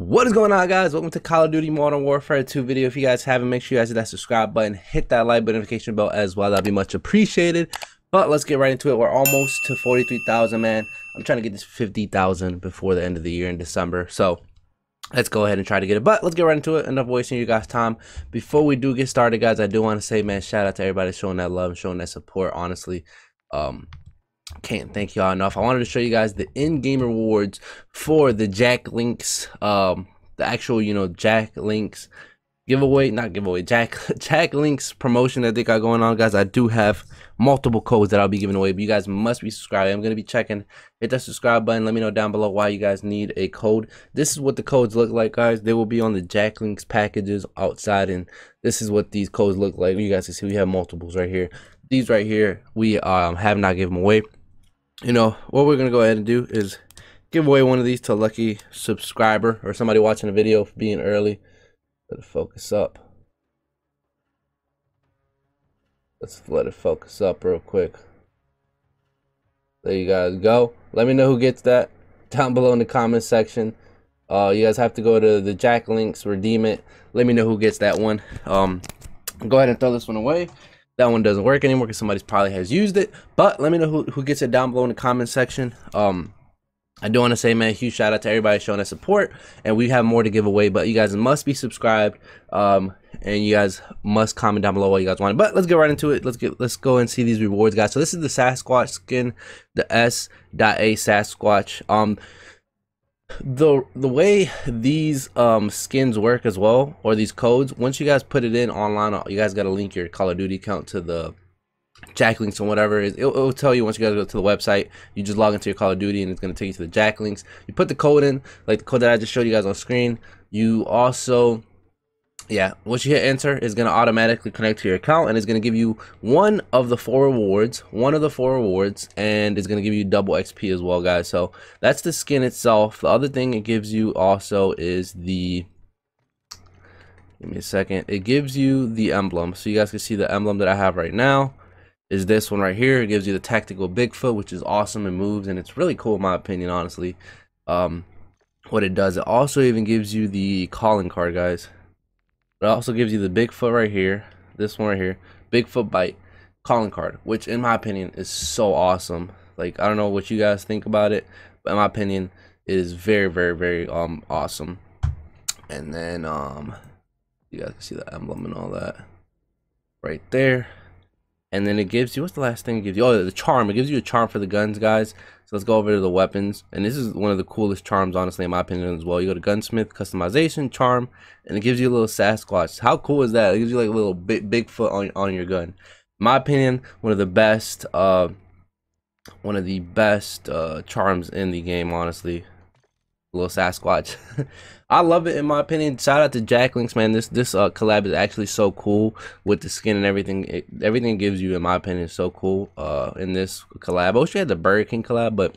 What is going on guys? Welcome to Call of Duty Modern Warfare 2 video. If you guys haven't, make sure you guys hit that subscribe button, hit that like notification bell as well. That'd be much appreciated. But let's get right into it. We're almost to 43,000, man. I'm trying to get this 50,000 before the end of the year in December. So let's go ahead and try to get it. But let's get right into it. Enough wasting you guys' time. Before we do get started, guys, I do want to say, man, shout out to everybody showing that love, showing that support. Honestly, um, can't thank y'all enough. I wanted to show you guys the in-game rewards for the Jack Links, um, the actual, you know, Jack Links giveaway, not giveaway, Jack Jack Links promotion that they got going on, guys. I do have multiple codes that I'll be giving away, but you guys must be subscribed. I'm gonna be checking. Hit that subscribe button. Let me know down below why you guys need a code. This is what the codes look like, guys. They will be on the Jack Links packages outside, and this is what these codes look like. You guys can see we have multiples right here. These right here, we um have not given away you know, what we're going to go ahead and do is give away one of these to a lucky subscriber or somebody watching a video for being early. Let it focus up. Let's let it focus up real quick. There you guys go. Let me know who gets that down below in the comment section. Uh, you guys have to go to the Jack links, redeem it. Let me know who gets that one. Um, go ahead and throw this one away that one doesn't work anymore because somebody probably has used it. But let me know who, who gets it down below in the comment section. Um, I do want to say, man, huge shout out to everybody showing us support, and we have more to give away. But you guys must be subscribed, um, and you guys must comment down below what you guys want. But let's get right into it. Let's get let's go and see these rewards, guys. So this is the Sasquatch skin, the S.A Sasquatch. Um, the the way these um skins work as well or these codes once you guys put it in online you guys got to link your call of duty account to the jack links and whatever it it'll, it'll, tell you once you guys go to the website you just log into your call of duty and it's going to take you to the jack links. You put the code in like the code that i just showed you guys on screen. You also yeah once you hit enter it's going to automatically connect to your account and it's going to give you one of the four rewards one of the four rewards and it's going to give you double xp as well guys. So that's the skin itself. The other thing it gives you also is the give me a second it gives you the emblem. So you guys can see the emblem that i have right now is this one right here. It gives you the tactical bigfoot which is awesome. And moves and it's really cool in my opinion honestly um what it does. It also even gives you the calling card guys it also gives you the Bigfoot right here, this one right here, Bigfoot bite calling card, which in my opinion is so awesome. Like I don't know what you guys think about it, but in my opinion, it is very, very, very um awesome. And then um, you guys can see the emblem and all that right there and then it gives you what's the last thing it gives you oh the charm it gives you a charm for the guns guys so let's go over to the weapons. And this is one of the coolest charms honestly in my opinion as well. You go to gunsmith customization charm and it gives you a little sasquatch. How cool is that? It gives you like a little big bigfoot on, on your gun. My opinion one of the best uh one of the best uh charms in the game honestly little Sasquatch. I love it in my opinion. Shout out to Jack Links, man. This this uh, collab is actually so cool with the skin and everything. It, everything gives you, in my opinion, is so cool. Uh, in this collab, I wish we had the Burger King collab, but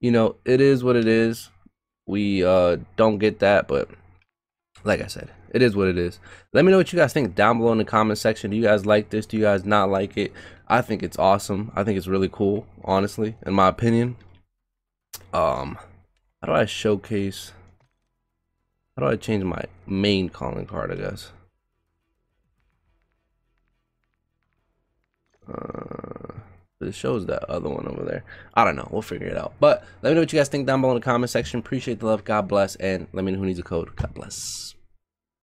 you know it is what it is. We uh don't get that, but like I said, it is what it is. Let me know what you guys think down below in the comment section. Do you guys like this? Do you guys not like it? I think it's awesome. I think it's really cool, honestly, in my opinion. Um. How do I showcase? How do I change my main calling card, I guess? Uh, it shows that other one over there. I don't know. We'll figure it out. But let me know what you guys think down below in the comment section. Appreciate the love. God bless. And let me know who needs a code. God bless.